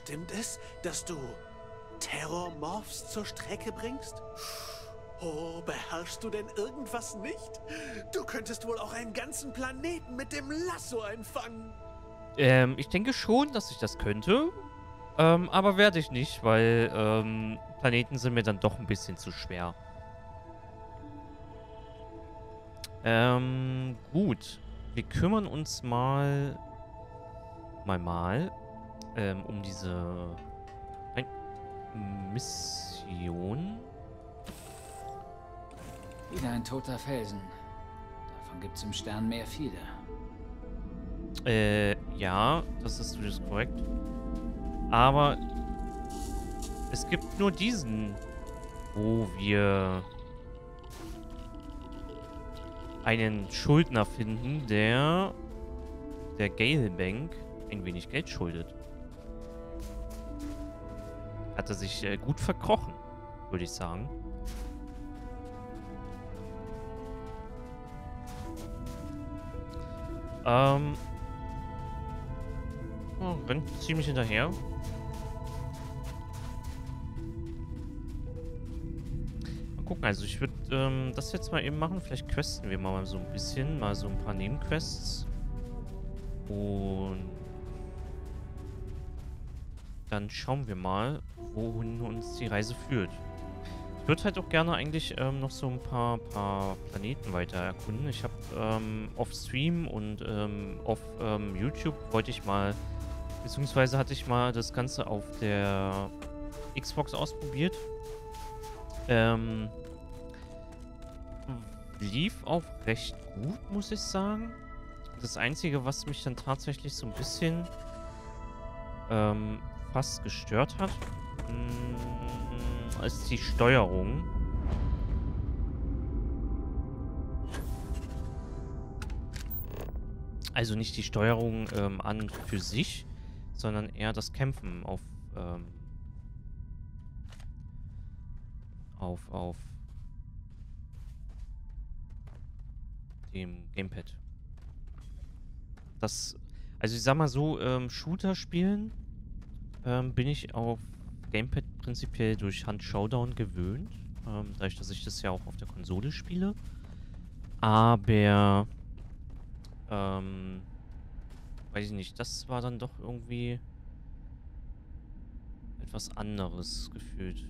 Stimmt es, dass du Terrormorphs zur Strecke bringst? Oh, beherrschst du denn irgendwas nicht? Du könntest wohl auch einen ganzen Planeten mit dem Lasso einfangen. Ähm, ich denke schon, dass ich das könnte. Ähm, aber werde ich nicht, weil ähm, Planeten sind mir dann doch ein bisschen zu schwer. Ähm, gut. Wir kümmern uns mal mal mal ähm, um diese Nein, Mission. Wieder ein toter Felsen. Davon gibt es im Sternmeer viele. Äh, ja, das ist durchaus korrekt. Aber es gibt nur diesen, wo wir einen Schuldner finden, der der Gale Bank ein wenig Geld schuldet. Hat er sich äh, gut verkrochen, würde ich sagen. Ähm. Oh, rennt ziemlich hinterher. Mal gucken, also ich würde ähm, das jetzt mal eben machen. Vielleicht questen wir mal so ein bisschen, mal so ein paar Nebenquests. Und dann schauen wir mal, wohin uns die Reise führt. Ich würde halt auch gerne eigentlich ähm, noch so ein paar, paar Planeten weiter erkunden. Ich habe ähm, auf Stream und ähm, auf ähm, YouTube wollte ich mal, beziehungsweise hatte ich mal das Ganze auf der Xbox ausprobiert. Ähm, lief auch recht gut, muss ich sagen. Das Einzige, was mich dann tatsächlich so ein bisschen ähm, fast gestört hat, mh, mm, ist die Steuerung. Also nicht die Steuerung ähm, an für sich, sondern eher das Kämpfen auf ähm, auf auf dem Gamepad. Das, also ich sag mal so, ähm, Shooter spielen ähm, bin ich auf Gamepad prinzipiell durch Hand Showdown gewöhnt. Ähm, dadurch, dass ich das ja auch auf der Konsole spiele. Aber, ähm, weiß ich nicht, das war dann doch irgendwie etwas anderes gefühlt.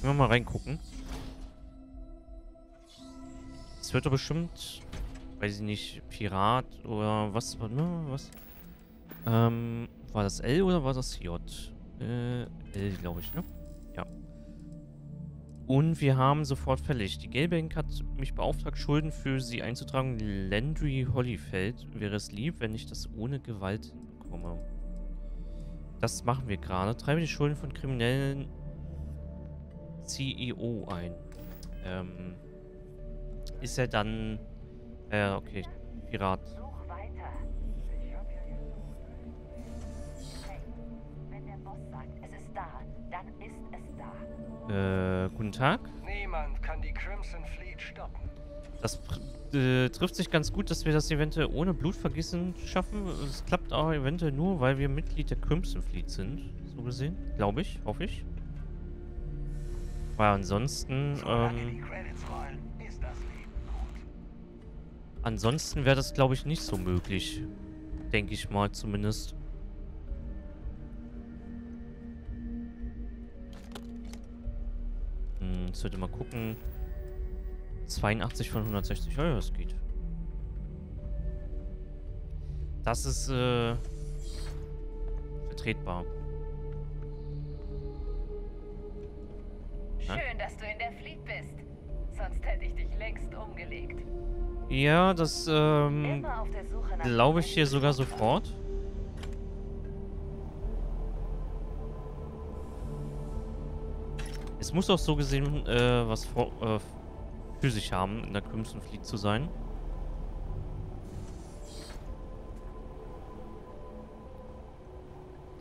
Können wir mal reingucken. Es wird doch bestimmt weiß ich nicht, Pirat oder was, ne, was? Ähm, war das L oder war das J? Äh, L, glaube ich, ne? Ja. Und wir haben sofort fällig. Die Gelbank hat mich beauftragt, Schulden für sie einzutragen. Landry Hollyfeld wäre es lieb, wenn ich das ohne Gewalt hinbekomme. Das machen wir gerade. Treibe die Schulden von kriminellen CEO ein. Ähm, ist er dann ja, okay. Pirat. Äh, guten Tag. Niemand kann die Crimson Fleet stoppen. Das äh, trifft sich ganz gut, dass wir das eventuell ohne Blutvergießen schaffen. Es klappt aber eventuell nur, weil wir Mitglied der Crimson Fleet sind. So gesehen. Glaube ich, hoffe ich. Weil ansonsten, ähm... Ansonsten wäre das, glaube ich, nicht so möglich. Denke ich mal zumindest. Hm, jetzt sollte mal gucken. 82 von 160. Ja, ja, das geht. Das ist, äh, vertretbar. Schön, dass du in der Fleet bist. Sonst hätte ich dich längst umgelegt. Ja, das ähm, glaube ich hier sogar sofort. Es muss auch so gesehen äh, was vor, äh, für sich haben, in der Crimson Fleet zu sein.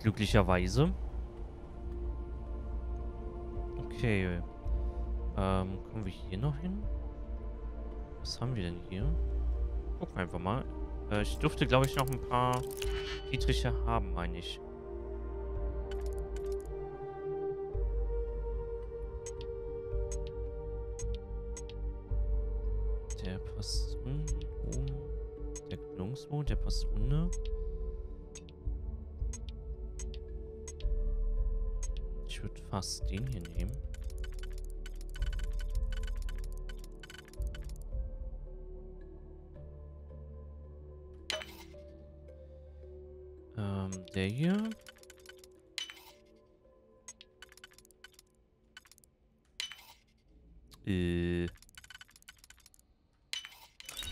Glücklicherweise. Okay. Ähm, kommen wir hier noch hin? Was haben wir denn hier? Gucken wir einfach mal. Äh, ich dürfte, glaube ich, noch ein paar Dietriche haben, meine ich. Der passt um. Der Gelungsmo, der passt unne. Ich würde fast den hier nehmen. Der hier. Äh.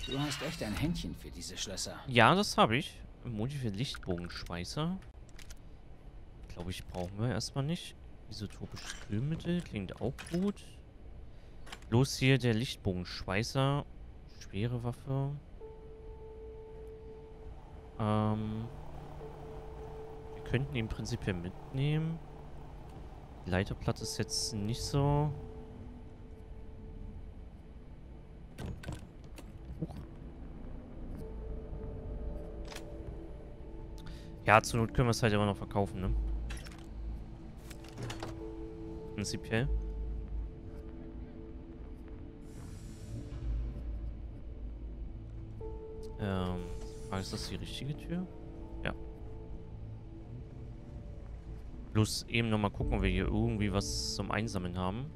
Du hast echt ein Händchen für diese Schlösser. Ja, das habe ich. Modi für Lichtbogenschweißer. Glaube ich, brauchen wir erstmal nicht. Isotopisches Kühlmittel klingt auch gut. Los hier, der Lichtbogenschweißer. Schwere Waffe. Ähm. Könnten ihn prinzipiell mitnehmen. Die Leiterplatte ist jetzt nicht so. Huch. Ja, zur Not können wir es halt immer noch verkaufen, ne? Prinzipiell. Ähm, ist das die richtige Tür? Ja. Bloß eben nochmal gucken, ob wir hier irgendwie was zum Einsammeln haben.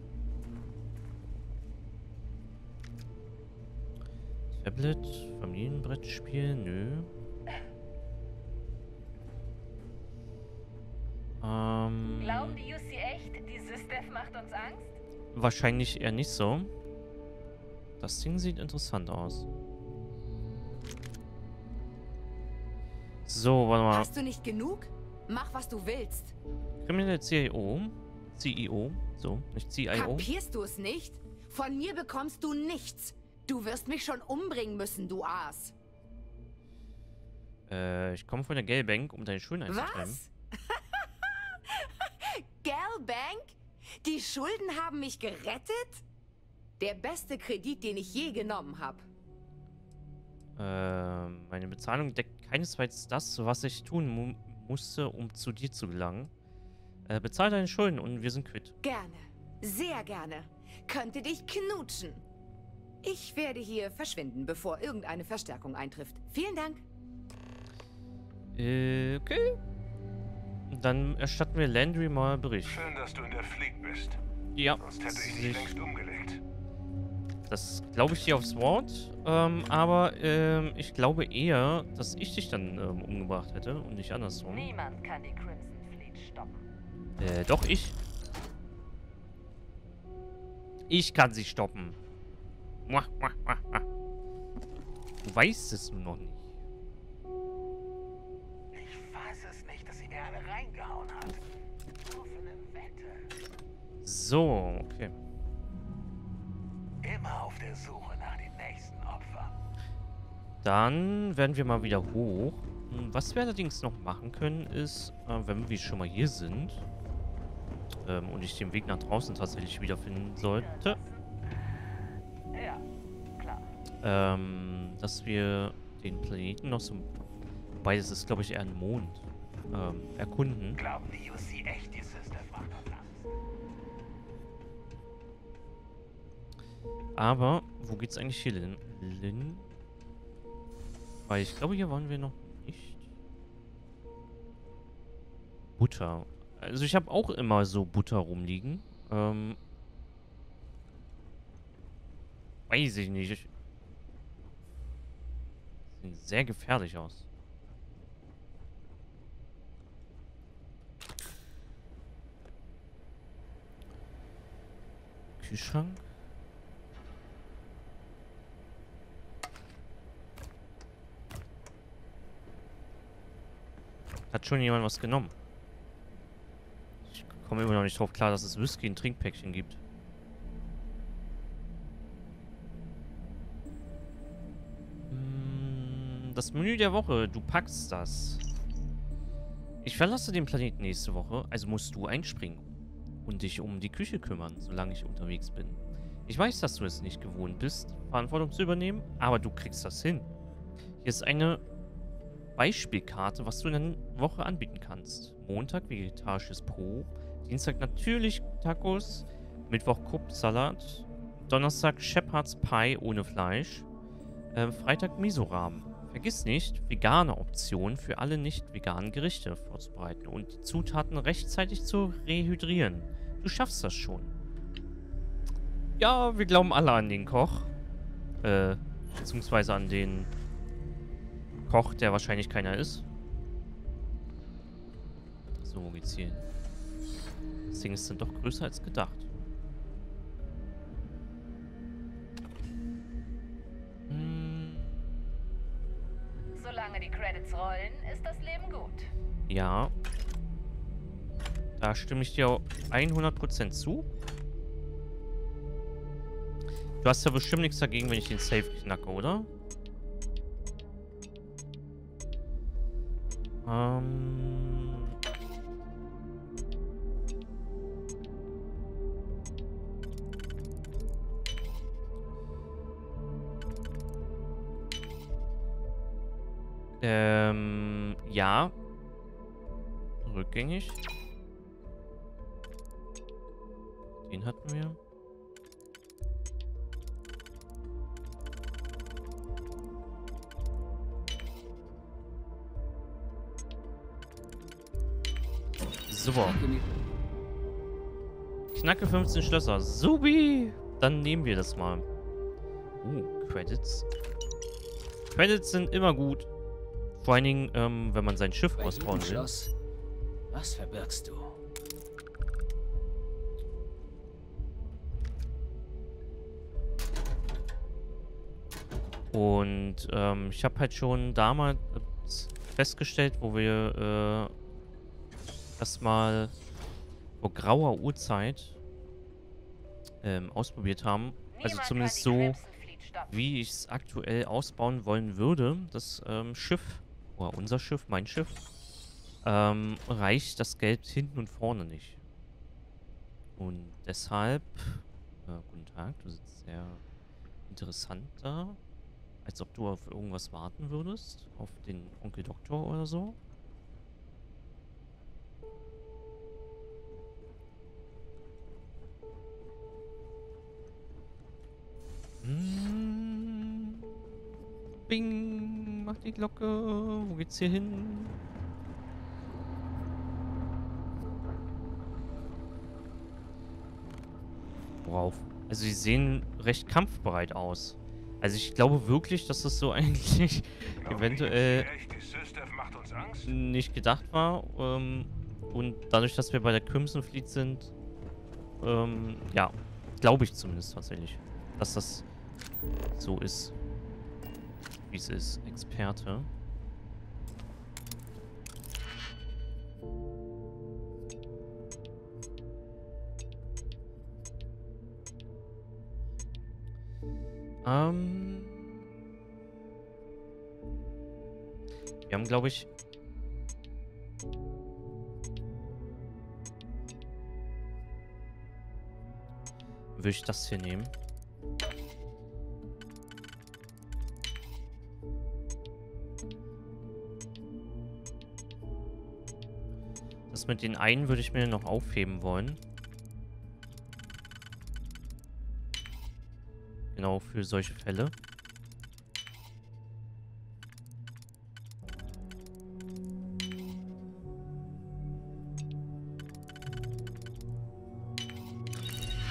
Tablet, Familienbrettspiel, nö. Ähm, Glauben die UC echt, die Systef macht uns Angst? wahrscheinlich eher nicht so. Das Ding sieht interessant aus. So, warte mal. Hast du nicht genug? Mach, was du willst. Kriminelle CIO. CEO. So, nicht CIO. Kapierst du es nicht? Von mir bekommst du nichts. Du wirst mich schon umbringen müssen, du Aas. Äh, ich komme von der Gelbank, um deine Schulden einzutreiben. Was? Galbank? Die Schulden haben mich gerettet? Der beste Kredit, den ich je genommen habe. Äh, meine Bezahlung deckt keinesfalls das, was ich tun musste, um zu dir zu gelangen. Äh, bezahl deine Schulden und wir sind quitt. Gerne. Sehr gerne. Könnte dich knutschen. Ich werde hier verschwinden, bevor irgendeine Verstärkung eintrifft. Vielen Dank. Äh, okay. Dann erstatten wir Landry mal Bericht. Schön, dass du in der Fleet bist. Ja, Sonst hätte ich dich sich- längst umgelegt. Das glaube ich dir aufs Wort. Ähm, aber ähm, ich glaube eher, dass ich dich dann ähm, umgebracht hätte und nicht andersrum. Niemand kann die Crimson Fleet stoppen. Äh, doch ich. Ich kann sie stoppen. Muah, muah, muah, muah. Du weißt es nur noch nicht. Ich fasse es nicht, dass sie mir eine reingehauen hat. Nur für eine Wette. So, okay. Immer auf der Suche nach den nächsten Opfern. Dann werden wir mal wieder hoch. Hm, Was wir allerdings noch machen können, ist, äh, wenn wir schon mal hier sind ähm, und ich den Weg nach draußen tatsächlich wiederfinden sollte, Ja, klar. ähm, dass wir den Planeten noch so, wobei das ist, glaube ich, eher ein Mond, ähm, erkunden. Glauben die UC echt, die Aber, wo geht's eigentlich hier hin? Lin? Weil ich glaube, hier waren wir noch nicht. Butter. Also ich habe auch immer so Butter rumliegen. Ähm, weiß ich nicht. Ich- Sieht sehr gefährlich aus. Kühlschrank? Hat schon jemand was genommen? Ich komme immer noch nicht drauf klar, dass es Whisky in Trinkpäckchen gibt. Mm, Das Menü der Woche, du packst das. Ich verlasse den Planeten nächste Woche, also musst du einspringen und dich um die Küche kümmern, solange ich unterwegs bin. Ich weiß, dass du es nicht gewohnt bist, Verantwortung zu übernehmen, aber du kriegst das hin. Hier ist eine Beispielkarte, was du in der Woche anbieten kannst. Montag vegetarisches Pro, Dienstag natürlich Tacos, Mittwoch Kopfsalat, Donnerstag Shepherd's Pie ohne Fleisch, äh, Freitag Miso-Rahmen. Vergiss nicht, vegane Optionen für alle nicht veganen Gerichte vorzubereiten und die Zutaten rechtzeitig zu rehydrieren. Du schaffst das schon. Ja, wir glauben alle an den Koch. Äh, beziehungsweise an den Koch, der wahrscheinlich keiner ist. So, wo geht's hier hin? Das Ding ist dann doch größer als gedacht. Hm, Solange die Credits rollen, ist das Leben gut. ja. Da stimme ich dir auch 100% zu. Du hast ja bestimmt nichts dagegen, wenn ich den Safe knacke, oder? Ähm... Ähm, ja. Rückgängig. Den hatten wir. Super. Knacke 15 Schlösser. Subi! Dann nehmen wir das mal. Uh, Credits. Credits sind immer gut. Vor allen Dingen, ähm, wenn man sein Schiff Bei ausbauen will. Schloss. Was verbirgst du? Und ähm, ich habe halt schon damals festgestellt, wo wir äh, erstmal vor grauer Urzeit ähm, ausprobiert haben. Also zumindest so, wie ich es aktuell ausbauen wollen würde. Das ähm, Schiff, oder unser Schiff, mein Schiff, ähm, reicht das Geld hinten und vorne nicht. Und deshalb, äh, guten Tag, du sitzt sehr interessant da. Als ob du auf irgendwas warten würdest. Auf den Onkel Doktor oder so. Hm. Bing, mach die Glocke. Wo geht's hier hin? Worauf? Also sie sehen recht kampfbereit aus. Also ich glaube wirklich, dass das so eigentlich eventuell nicht gedacht war. Ähm, und dadurch, dass wir bei der Crimson Fleet sind, ähm, ja, glaube ich zumindest tatsächlich, dass das so ist, wie es ist. Experte. Ähm. Wir haben, glaube ich, Würde ich das hier nehmen? Mit den einen würde ich mir noch aufheben wollen. Genau, für solche Fälle.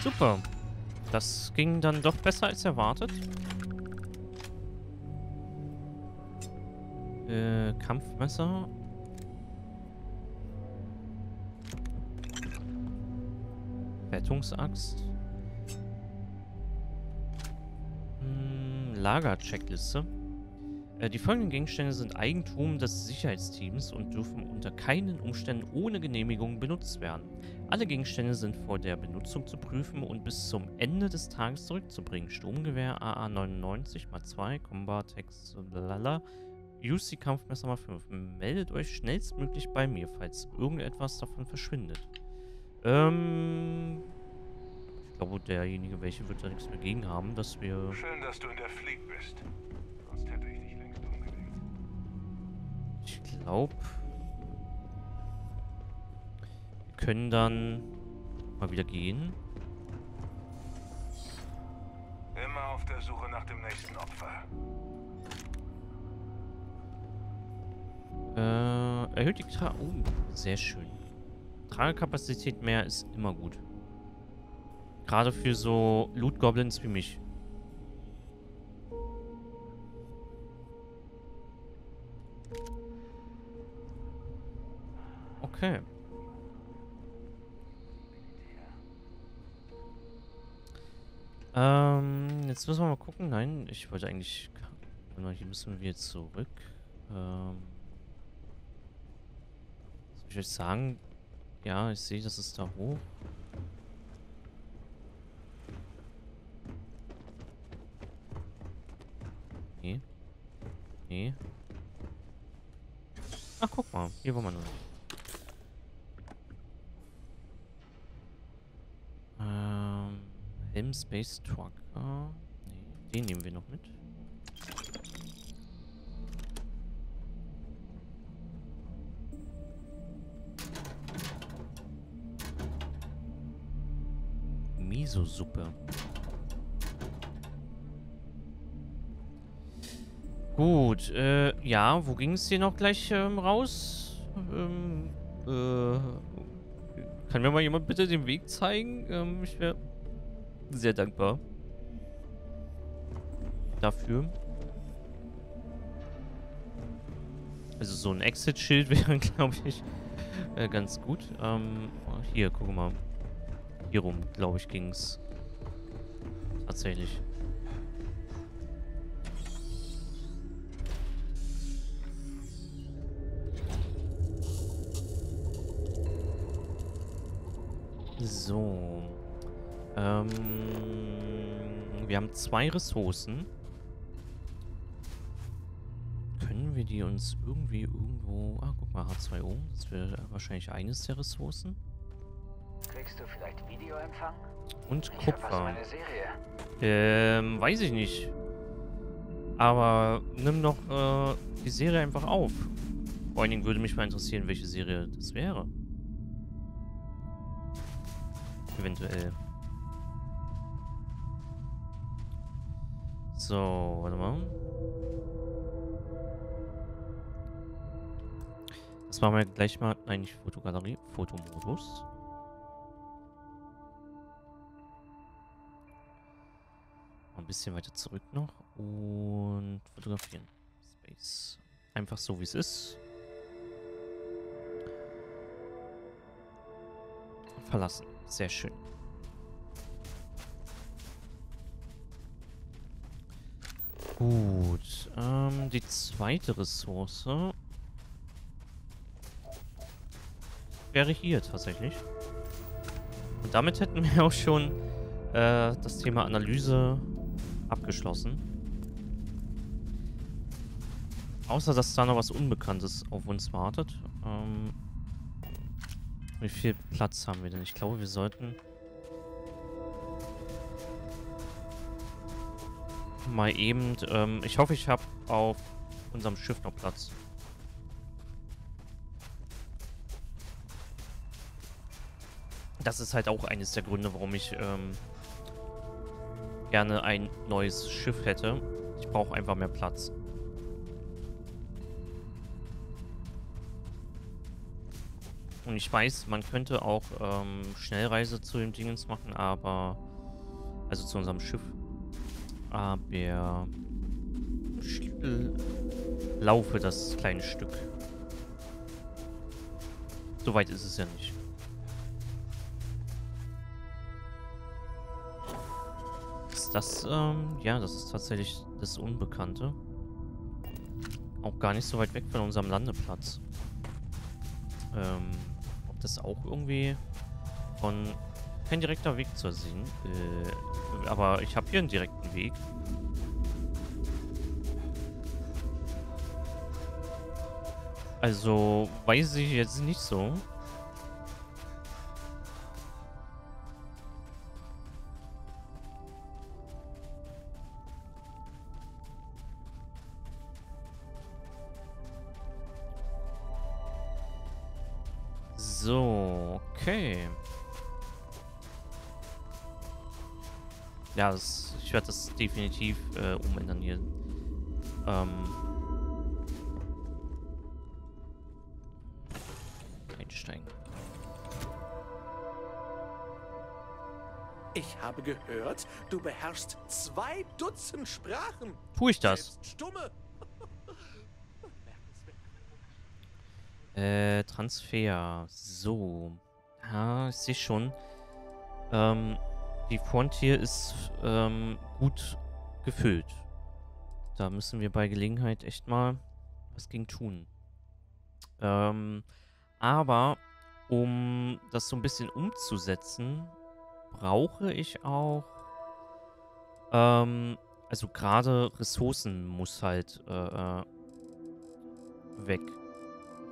Super. Das ging dann doch besser als erwartet. Äh, Kampfmesser. Rettungsaxt. Hm, Lagercheckliste. Äh, die folgenden Gegenstände sind Eigentum des Sicherheitsteams und dürfen unter keinen Umständen ohne Genehmigung benutzt werden. Alle Gegenstände sind vor der Benutzung zu prüfen und bis zum Ende des Tages zurückzubringen. Sturmgewehr AA99 x 2, Combat lalala. UC Kampfmesser mal 5. Meldet euch schnellstmöglich bei mir, falls irgendetwas davon verschwindet. Ähm. Ich glaube, derjenige, welche wird da nichts mehr gegen haben, dass wir. Schön, dass du in der Fleet bist. Sonst hätte ich dich längst umgelegt. Ich glaube, wir können dann mal wieder gehen. Immer auf der Suche nach dem nächsten Opfer. Äh, erhöht die Tra Oh, sehr schön. Tragekapazität mehr ist immer gut. Gerade für so Loot-Goblins wie mich. Okay. Ähm, jetzt müssen wir mal gucken. Nein, ich wollte eigentlich... Mal, hier müssen wir zurück. Ähm... Soll ich euch sagen? Ja, ich sehe, das ist da hoch. Nee. Nee. Ach, guck mal. Hier wollen wir nicht. Ähm, Helm Space Trucker. Nee, den nehmen wir noch mit. Miso-Suppe. Gut, äh, ja, wo ging es hier noch gleich ähm, raus? Ähm, äh, kann mir mal jemand bitte den Weg zeigen? Ähm, ich wäre sehr dankbar. Dafür. Also so ein Exit-Schild wäre, glaube ich, äh, ganz gut. Ähm, hier, guck mal. Hier rum, glaube ich, ging's. Tatsächlich. So. Ähm, wir haben zwei Ressourcen. Können wir die uns irgendwie irgendwo... Ah, guck mal, H2O. Das wäre wahrscheinlich eines der Ressourcen. Kriegst du vielleicht Videoempfang? Und Kupfer. meine Serie. Ähm, weiß ich nicht. Aber nimm doch äh, die Serie einfach auf. Vor allen Dingen würde mich mal interessieren, welche Serie das wäre. Eventuell. So, warte mal. Das machen wir gleich mal. Nein, nicht Fotogalerie, Fotomodus. Ein bisschen weiter zurück noch und fotografieren. Space. Einfach so, wie es ist. Verlassen. Sehr schön. Gut. Ähm, die zweite Ressource wäre hier tatsächlich. Und damit hätten wir auch schon äh, das Thema Analyse abgeschlossen. Außer, dass da noch was Unbekanntes auf uns wartet. Ähm, wie viel Platz haben wir denn? Ich glaube, wir sollten mal eben... Ähm, ich hoffe, ich habe auf unserem Schiff noch Platz. Das ist halt auch eines der Gründe, warum ich ähm, gerne ein neues Schiff hätte. Ich brauche einfach mehr Platz. Und ich weiß, man könnte auch ähm, Schnellreise zu den Dingens machen, aber... Also zu unserem Schiff. Aber... Ich laufe das kleine Stück. So weit ist es ja nicht. Das, ähm, ja, das ist tatsächlich das Unbekannte. Auch gar nicht so weit weg von unserem Landeplatz. Ähm, ob das auch irgendwie von... Kein direkter Weg zu sehen. Äh, aber ich habe hier einen direkten Weg. Also, weiß ich jetzt nicht. So, Ja, das, ich werde das definitiv äh, umändern hier. Ähm. Einsteigen. Ich habe gehört, du beherrschst zwei Dutzend Sprachen. Tue ich das? Stumme. Äh, Transfer. So. Ja, ich sehe schon. Ähm, die Frontier ist ähm, gut gefüllt. Da müssen wir bei Gelegenheit echt mal was gegen tun. Ähm, aber um das so ein bisschen umzusetzen, brauche ich auch ähm, also gerade Ressourcen muss halt äh, äh, weg.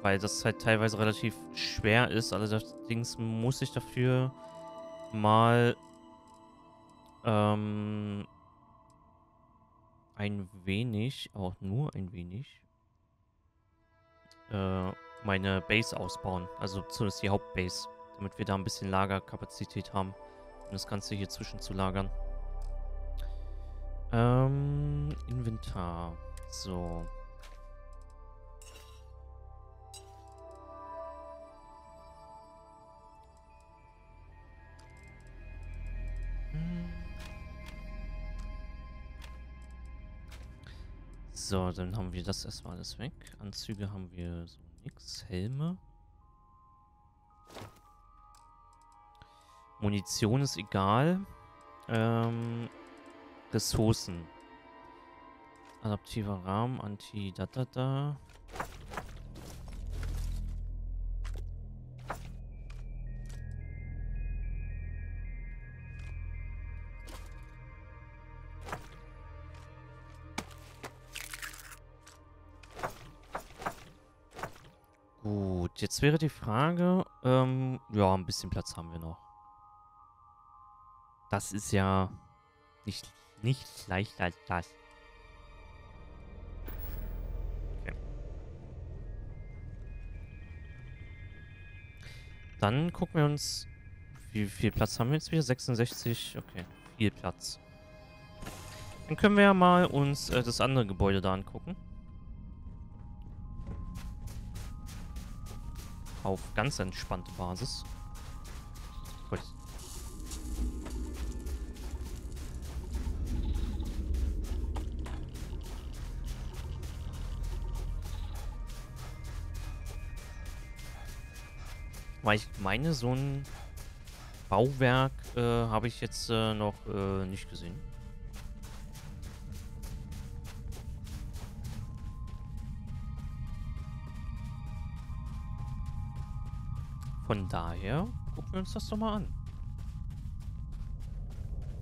Weil das halt teilweise relativ schwer ist. Allerdings muss ich dafür mal ähm, ein wenig, auch nur ein wenig, äh, meine Base ausbauen. Also zumindest die Hauptbase. Damit wir da ein bisschen Lagerkapazität haben, um das Ganze hier zwischen zu lagern. Ähm, Inventar. So. So, dann haben wir das erstmal alles weg. Anzüge haben wir so nix. Helme. Munition ist egal. Ähm, Ressourcen. Adaptiver Rahmen, Anti-Da-Da-Da. Gut, jetzt wäre die Frage, ähm, ja, ein bisschen Platz haben wir noch. Das ist ja nicht, nicht leichter als das. Okay. Dann gucken wir uns, wie viel Platz haben wir jetzt wieder? 66, okay, viel Platz. Dann können wir ja mal uns äh, das andere Gebäude da angucken. Auf ganz entspannte Basis. Gut. Weil ich meine, so ein Bauwerk äh, habe ich jetzt äh, noch äh, nicht gesehen. Doch mal an.